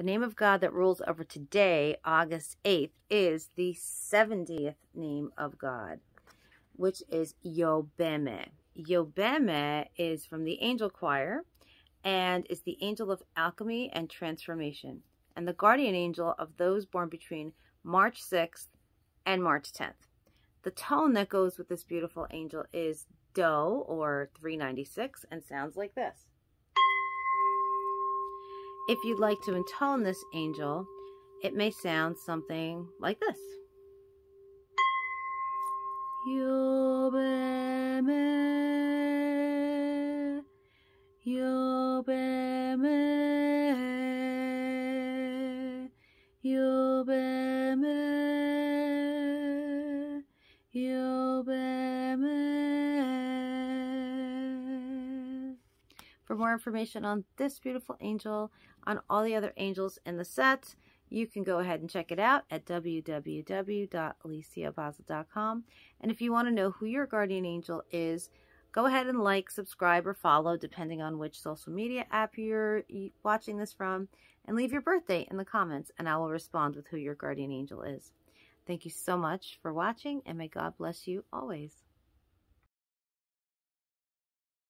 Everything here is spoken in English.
The name of God that rules over today, August 8th, is the 70th name of God, which is Yobeme. Yobeme is from the angel choir and is the angel of alchemy and transformation, and the guardian angel of those born between March 6th and March 10th. The tone that goes with this beautiful angel is Do or 396 and sounds like this. If you'd like to intone this angel, it may sound something like this. Yobeme, For more information on this beautiful angel, on all the other angels in the set, you can go ahead and check it out at www.aliciabozza.com. And if you want to know who your guardian angel is, go ahead and like, subscribe, or follow, depending on which social media app you're watching this from, and leave your birthday in the comments, and I will respond with who your guardian angel is. Thank you so much for watching, and may God bless you always.